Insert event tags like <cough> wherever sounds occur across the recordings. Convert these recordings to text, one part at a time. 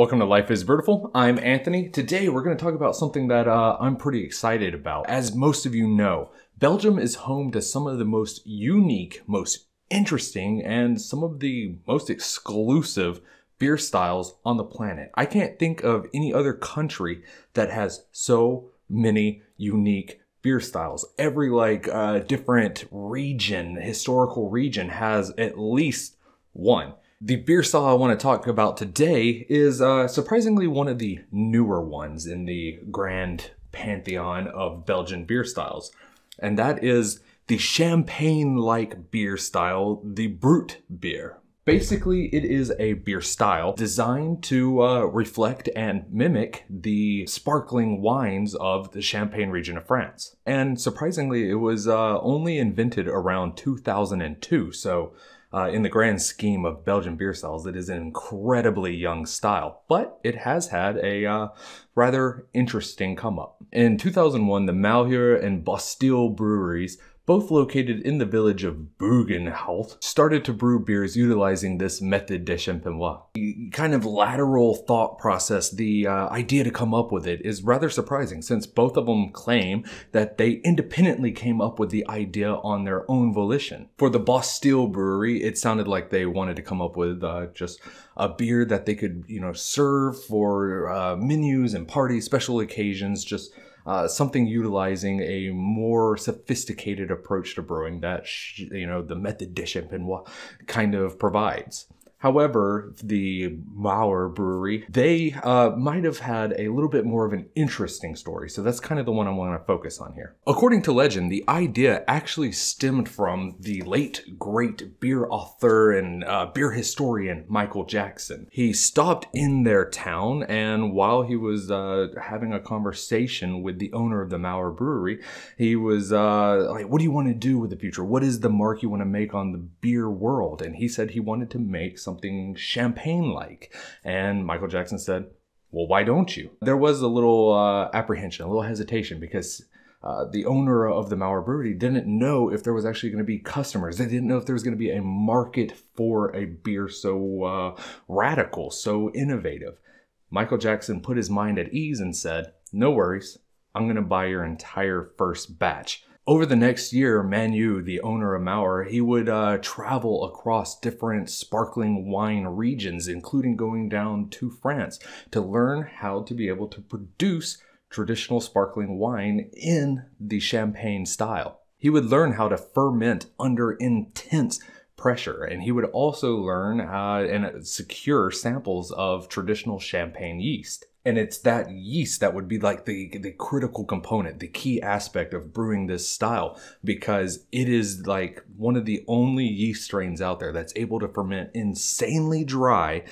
Welcome to Life is Brewtiful. I'm Anthony. Today we're going to talk about something that uh, I'm pretty excited about. As most of you know, Belgium is home to some of the most unique, most interesting, and some of the most exclusive beer styles on the planet. I can't think of any other country that has so many unique beer styles. Every like uh, different region, historical region has at least one. The beer style I want to talk about today is uh, surprisingly one of the newer ones in the grand pantheon of Belgian beer styles, and that is the champagne like beer style, the Brut beer. Basically, it is a beer style designed to uh, reflect and mimic the sparkling wines of the Champagne region of France. And surprisingly, it was uh, only invented around 2002, so uh, in the grand scheme of Belgian beer styles, it is an incredibly young style, but it has had a uh, rather interesting come up. In 2001, the Malheur and Bosteels breweries both located in the village of Buggenhout, started to brew beers utilizing this method de champenois. The kind of lateral thought process, the uh, idea to come up with it is rather surprising since both of them claim that they independently came up with the idea on their own volition. For the Bosteels brewery, it sounded like they wanted to come up with uh, just a beer that they could, you know, serve for uh, menus and parties, special occasions, just uh, something utilizing a more sophisticated approach to brewing that you know the method de champenois kind of provides. However, the Malheur Brewery, they uh, might have had a little bit more of an interesting story. So that's kind of the one I want to focus on here. According to legend, the idea actually stemmed from the late great beer author and uh, beer historian Michael Jackson. He stopped in their town, and while he was uh, having a conversation with the owner of the Malheur Brewery, he was uh, like, What do you want to do with the future? What is the mark you want to make on the beer world? And he said he wanted to make some something champagne like. And Michael Jackson said, Well, why don't you? There was a little uh, apprehension, a little hesitation because. Uh, the owner of the Malheur Brewery didn't know if there was actually going to be customers. They didn't know if there was going to be a market for a beer so uh, radical, so innovative. Michael Jackson put his mind at ease and said, No worries, I'm going to buy your entire first batch. Over the next year, Manu, the owner of Malheur, he would uh, travel across different sparkling wine regions, including going down to France to learn how to be able to produce traditional sparkling wine in the champagne style. He would learn how to ferment under intense pressure, and he would also learn uh, and secure samples of traditional champagne yeast and it's that yeast that would be like the the critical component the key aspect of brewing this style because it is like one of the only yeast strains out there that's able to ferment insanely dry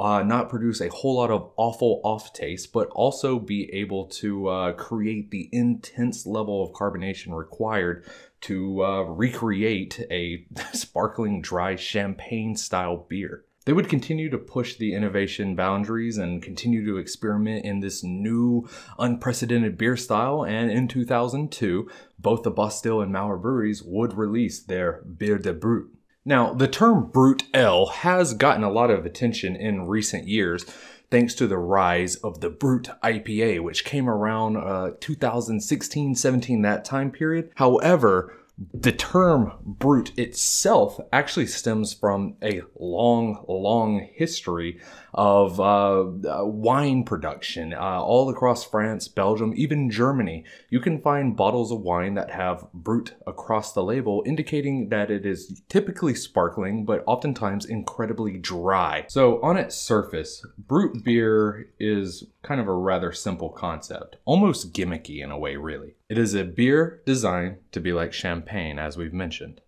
uh, not produce a whole lot of awful off taste, but also be able to uh, create the intense level of carbonation required to uh, recreate a <laughs> sparkling dry champagne style beer. They would continue to push the innovation boundaries and continue to experiment in this new, unprecedented beer style. And in 2002, both the Bosteels and Malheur breweries would release their Bière de Brut. Now, the term Brut L has gotten a lot of attention in recent years thanks to the rise of the Brut IPA, which came around uh, 2016 17, that time period. However, the term brut itself actually stems from a long, long history of uh, uh, wine production uh, all across France, Belgium, even Germany. You can find bottles of wine that have brut across the label, indicating that it is typically sparkling, but oftentimes incredibly dry. So, on its surface, brut beer is kind of a rather simple concept, almost gimmicky in a way, really. It is a beer designed to be like champagne, as we've mentioned.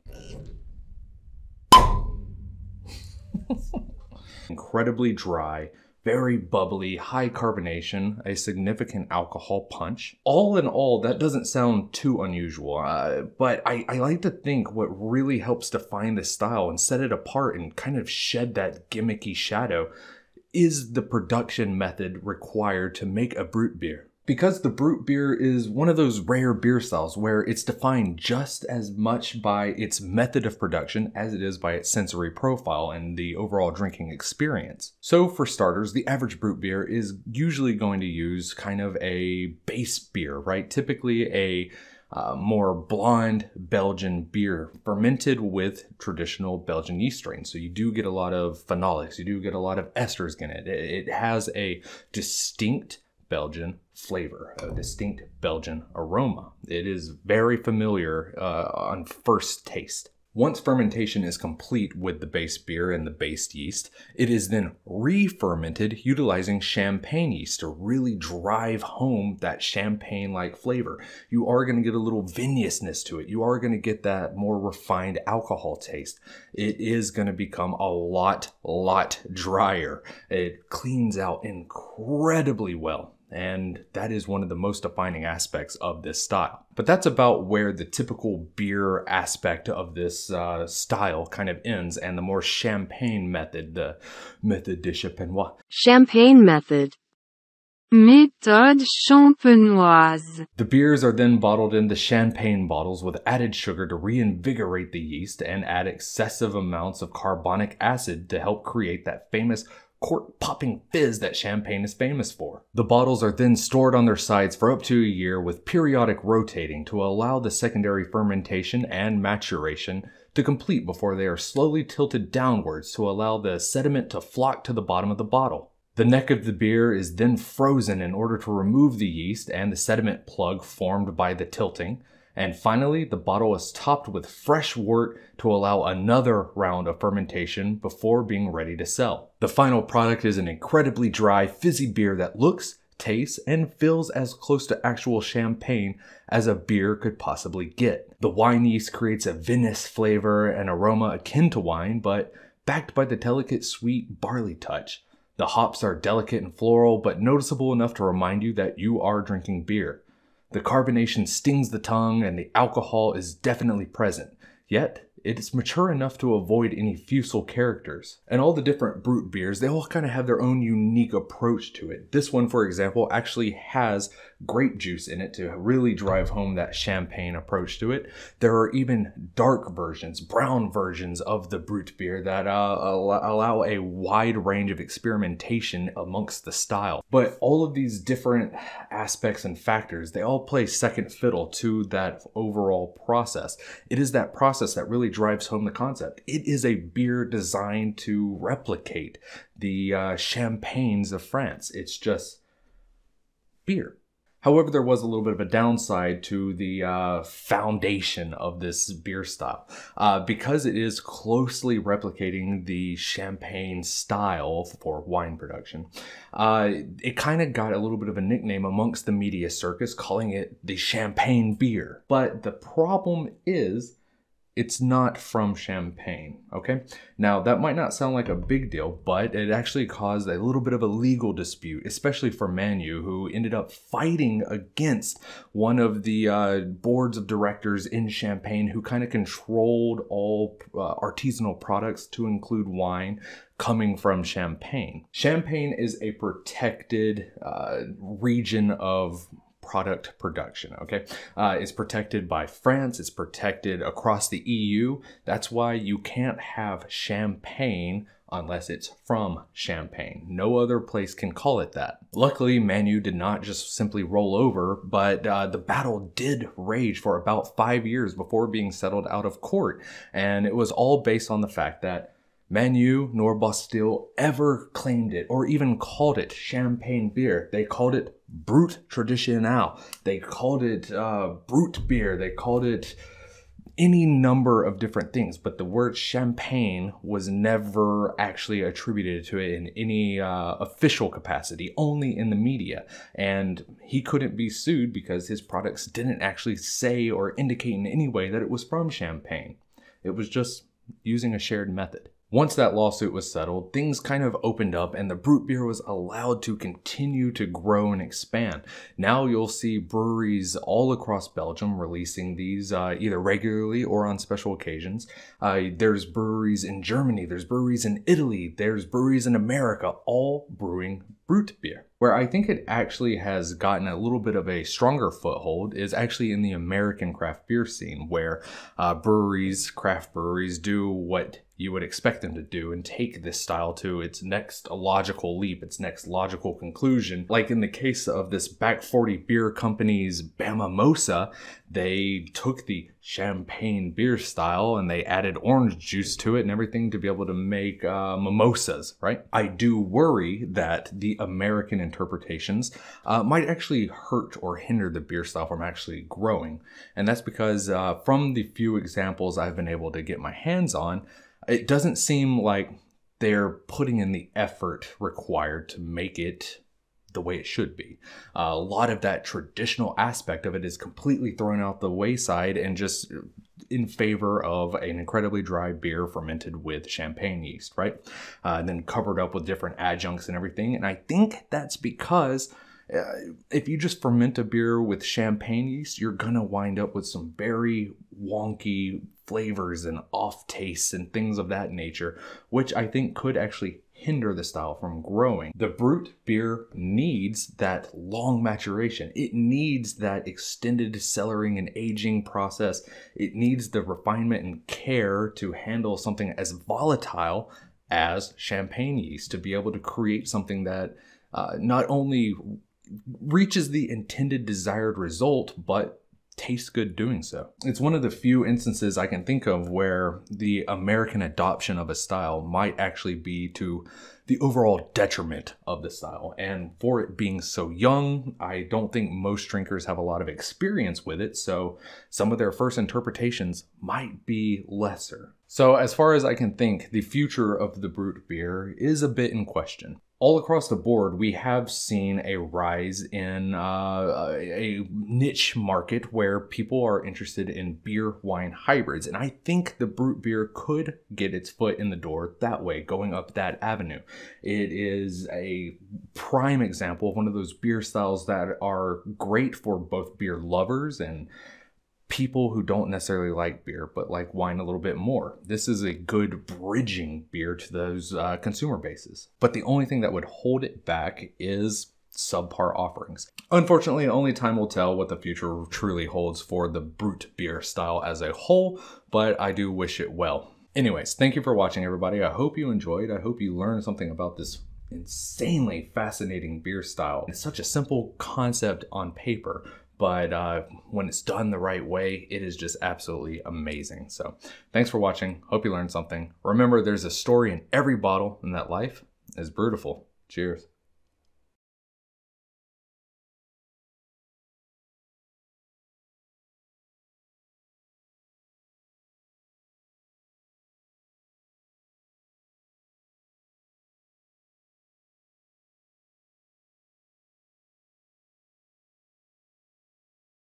<laughs> Incredibly dry, very bubbly, high carbonation, a significant alcohol punch. All in all, that doesn't sound too unusual, uh, but I, I like to think what really helps define this style and set it apart and kind of shed that gimmicky shadow is the production method required to make a brut beer. Because the Brut beer is one of those rare beer styles where it's defined just as much by its method of production as it is by its sensory profile and the overall drinking experience. So, for starters, the average Brut beer is usually going to use kind of a base beer, right? Typically a uh, more blonde Belgian beer fermented with traditional Belgian yeast strains. So you do get a lot of phenolics, you do get a lot of esters in it. It has a distinct Belgian flavor, a distinct Belgian aroma. It is very familiar uh, on first taste. Once fermentation is complete with the base beer and the base yeast, it is then re-fermented utilizing champagne yeast to really drive home that champagne-like flavor. You are going to get a little viniousness to it. You are going to get that more refined alcohol taste. It is going to become a lot, lot drier. It cleans out incredibly well and that is one of the most defining aspects of this style. But that's about where the typical beer aspect of this uh, style kind of ends, and the more champagne method, the method de champenois. Champagne method. Méthode champenoise. The beers are then bottled in the champagne bottles with added sugar to reinvigorate the yeast and add excessive amounts of carbonic acid to help create that famous cork popping fizz that champagne is famous for. The bottles are then stored on their sides for up to a year with periodic rotating to allow the secondary fermentation and maturation to complete before they are slowly tilted downwards to allow the sediment to flock to the bottom of the bottle. The neck of the beer is then frozen in order to remove the yeast and the sediment plug formed by the tilting, and finally, the bottle is topped with fresh wort to allow another round of fermentation before being ready to sell. The final product is an incredibly dry, fizzy beer that looks, tastes, and feels as close to actual champagne as a beer could possibly get. The wine yeast creates a vinous flavor and aroma akin to wine, but backed by the delicate sweet barley touch. The hops are delicate and floral, but noticeable enough to remind you that you are drinking beer. The carbonation stings the tongue and the alcohol is definitely present, yet it is mature enough to avoid any fusel characters. And all the different brut beers, they all kind of have their own unique approach to it. This one, for example, actually has grape juice in it to really drive home that champagne approach to it. There are even dark versions, brown versions of the brut beer that uh, allow a wide range of experimentation amongst the style. But all of these different aspects and factors, they all play second fiddle to that overall process. It is that process that really drives home the concept. It is a beer designed to replicate the uh, champagnes of France. It's just beer. However, there was a little bit of a downside to the uh, foundation of this beer style. Uh, because it is closely replicating the champagne style for wine production, uh, it kind of got a little bit of a nickname amongst the media circus, calling it the champagne beer. But the problem is it's not from Champagne, okay? Now, that might not sound like a big deal, but it actually caused a little bit of a legal dispute, especially for Manu, who ended up fighting against one of the uh, boards of directors in Champagne who kind of controlled all uh, artisanal products to include wine coming from Champagne. Champagne is a protected uh, region of product production. Okay, uh, it's protected by France. It's protected across the EU. That's why you can't have champagne unless it's from Champagne. No other place can call it that. Luckily, Manu did not just simply roll over, but uh, the battle did rage for about five years before being settled out of court. And it was all based on the fact that Manu nor Bosteels ever claimed it or even called it champagne beer. They called it Brut Traditionnel. They called it uh, Brut beer. They called it any number of different things, but the word champagne was never actually attributed to it in any uh, official capacity, only in the media. And he couldn't be sued because his products didn't actually say or indicate in any way that it was from Champagne. It was just using a shared method. Once that lawsuit was settled, things kind of opened up and the Brut beer was allowed to continue to grow and expand. Now you'll see breweries all across Belgium releasing these uh, either regularly or on special occasions. Uh, there's breweries in Germany, there's breweries in Italy, there's breweries in America, all brewing Brut beer. Where I think it actually has gotten a little bit of a stronger foothold is actually in the American craft beer scene, where uh, breweries, craft breweries, do what you would expect them to do and take this style to its next logical leap, its next logical conclusion. Like in the case of this Back 40 beer company's Bamamosa, they took the champagne beer style and they added orange juice to it and everything to be able to make uh, mimosas, right? I do worry that the American interpretations uh, might actually hurt or hinder the beer style from actually growing. And that's because uh, from the few examples I've been able to get my hands on, it doesn't seem like they're putting in the effort required to make it the way it should be. Uh, a lot of that traditional aspect of it is completely thrown out the wayside and just in favor of an incredibly dry beer fermented with champagne yeast, right? Uh, and then covered up with different adjuncts and everything. And I think that's because uh, if you just ferment a beer with champagne yeast, you're gonna wind up with some very wonky flavors and off tastes and things of that nature, which I think could actually hinder the style from growing. The brut beer needs that long maturation. It needs that extended cellaring and aging process. It needs the refinement and care to handle something as volatile as champagne yeast to be able to create something that uh, not only reaches the intended desired result, but tastes good doing so. It's one of the few instances I can think of where the American adoption of a style might actually be to the overall detriment of the style. And for it being so young, I don't think most drinkers have a lot of experience with it, so some of their first interpretations might be lesser. So, as far as I can think, the future of the brut beer is a bit in question all across the board, we have seen a rise in uh, a niche market where people are interested in beer wine hybrids. And I think the brut beer could get its foot in the door that way, going up that avenue. It is a prime example of one of those beer styles that are great for both beer lovers and people who don't necessarily like beer but like wine a little bit more. This is a good bridging beer to those uh, consumer bases. But the only thing that would hold it back is subpar offerings. Unfortunately, only time will tell what the future truly holds for the brut beer style as a whole, but I do wish it well. Anyways, thank you for watching, everybody. I hope you enjoyed. I hope you learned something about this insanely fascinating beer style. It's such a simple concept on paper, but uh, when it's done the right way, it is just absolutely amazing. So thanks for watching. Hope you learned something. Remember, there's a story in every bottle, and that life is beautiful. Cheers.